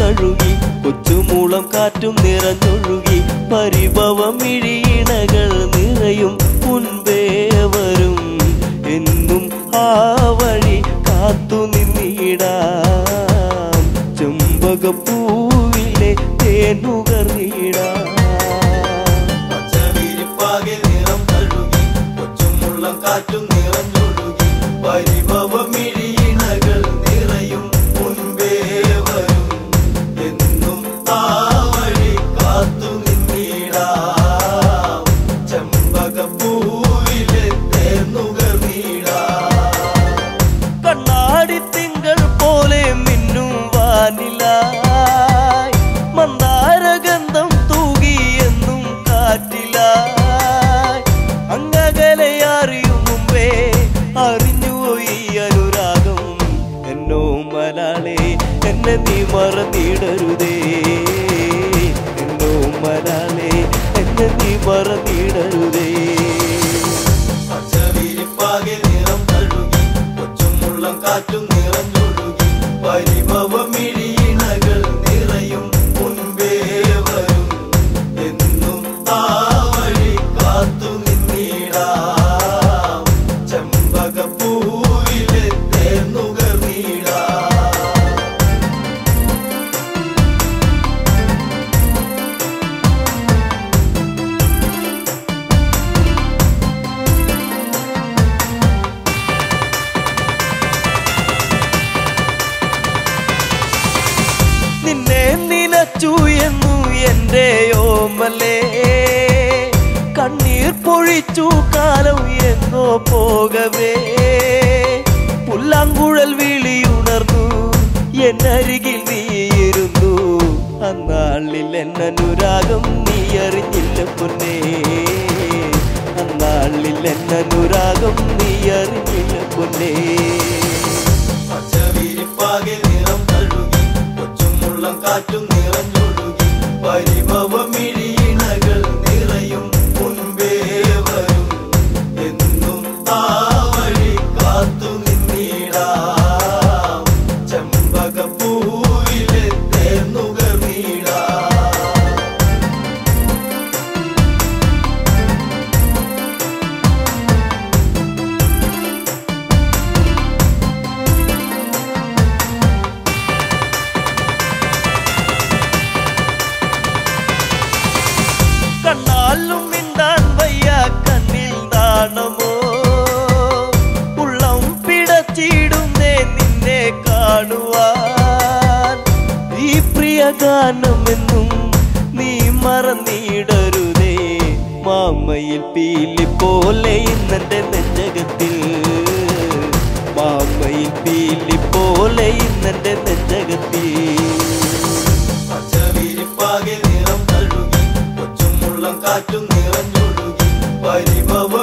തഴുകി കൊച്ചുമൂളം കാറ്റും നിറഞ്ഞൊഴുകി പരിഭവം ഇഴിയിണകൾ നിറയും മുൻപേ വരും. എന്നും ആ വഴി കാത്തു നിന്നിടാം. ചെമ്പകപ്പൂവിലെ തേനുകർന്നിടാം നിറം തഴുകി കാറ്റും നിറഞ്ഞൊഴുകി പരിഭവമിഴിയിണകൾ കാറ്റും നിറഞ്ഞൊഴുകി പരിഭവമിഴിയിണകൾ പുല്ലാങ്കുഴൽ വിളിയുണർന്നു. എന്നരികിൽ നീയിരുന്നു. അന്നാളിൽ എന്നനുരാഗം നീ അറിഞ്ഞില്ല പൊന്നേ. അന്നാളിൽ എന്നനുരാഗം നീ അറിഞ്ഞില്ല പൊന്നേ. പച്ചവിരിപ്പാകെ നിറം തഴുകി കൊച്ചുമുള്ളം കാറ്റും നിറഞ്ഞൊഴുകി പരിഭവമിഴിയിണകൾ മറന്നിടരുതേ മാമയിൽ പീലി പോലെ ഇന്നത്തെ നെഞ്ചകത്തിൽ. മാമയിൽ പീലി പോലെ ഇന്നത്തെ നെഞ്ചകത്തിൽ. നിറം തഴുകി കൊച്ചുമുള്ളം കാറ്റും നിറഞ്ഞൊഴുകി പരിഭവമിഴിയിണകൾ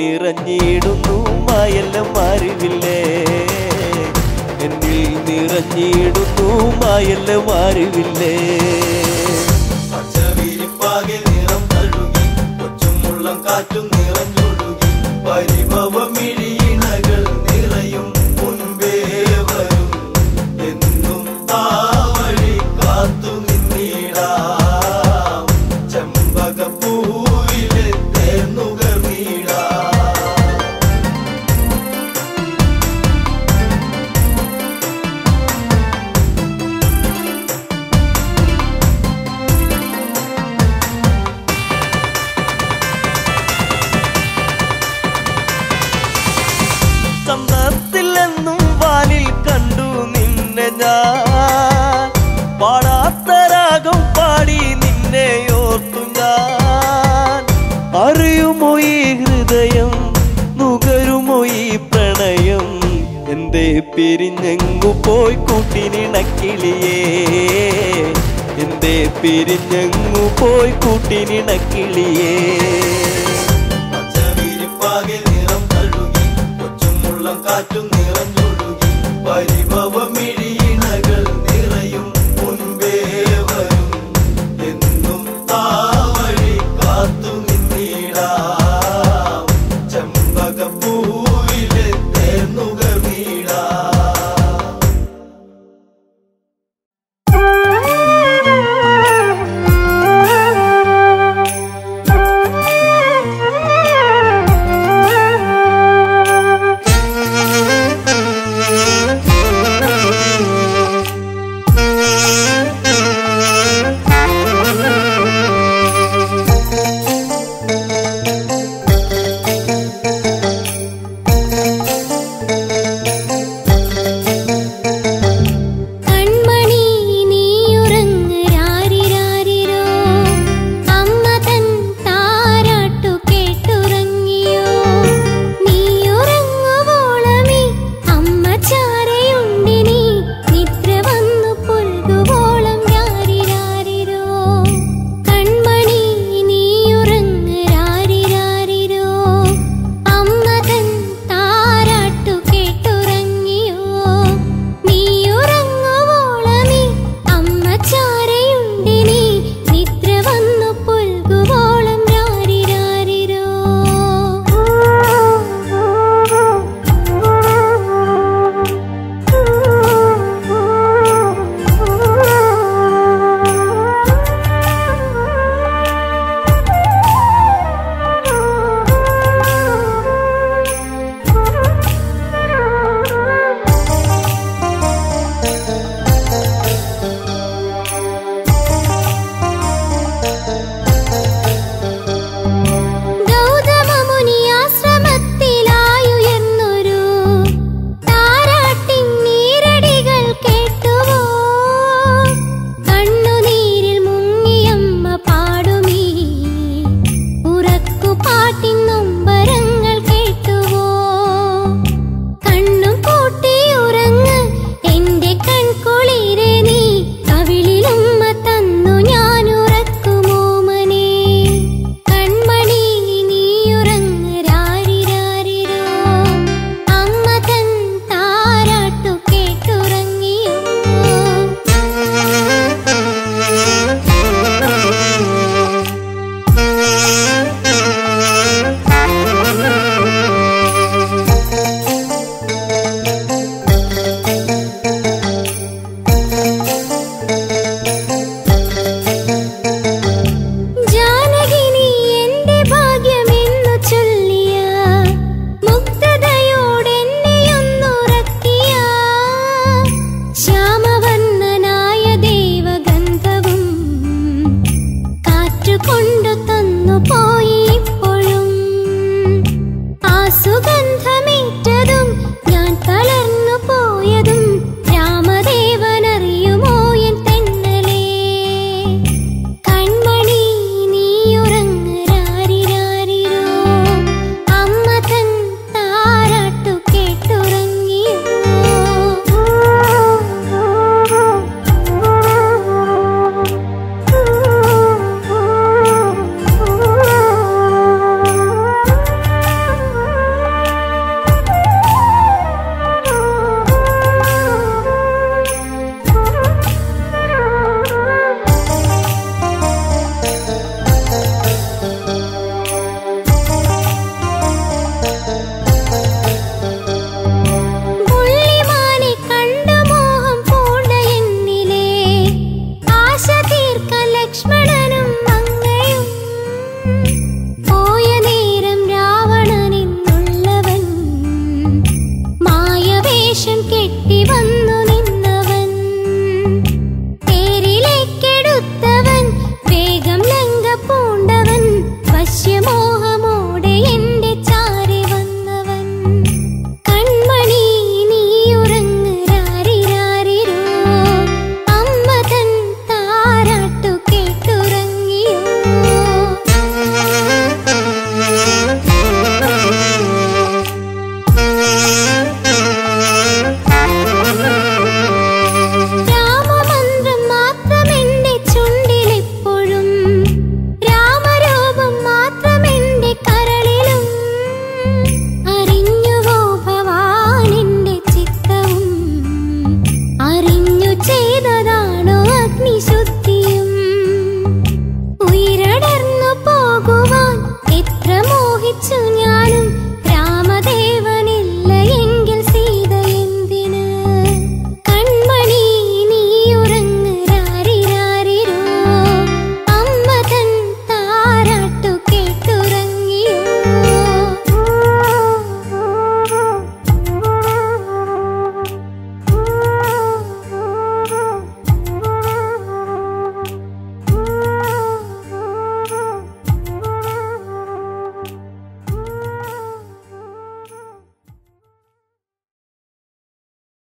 നിറഞ്ഞിടുന്നു. മായല്ല മാറിവില്ലേ എന്നിൽ നിറഞ്ഞിടുന്നു. മായല്ല മാറിവില്ലേ കൊച്ചുമുള്ളം കാറ്റും നിറയും മുൻപേ വരും. എന്നും ആ വഴി കാത്തു സന്തത്തിൽ വാലിൽ കണ്ടു നിന്നെ ഞാൻ. പാടാത്ത രാഗം പാടി നിന്നെ ഓർത്തു ഞാൻ. അറിയുമോ ഈ ഹൃദയം? നുകരുമോ ഈ പ്രണയം? എന്റെ പിരിഞ്ഞെങ്ങു പോയി കൂട്ടിനിണക്കിളിയേ. എന്റെ പിരിഞ്ഞെങ്ങു പോയി കൂട്ടിനിണക്കിളിയേ. കാറ്റും നിറഞ്ഞൊഴുകി പരിഭവം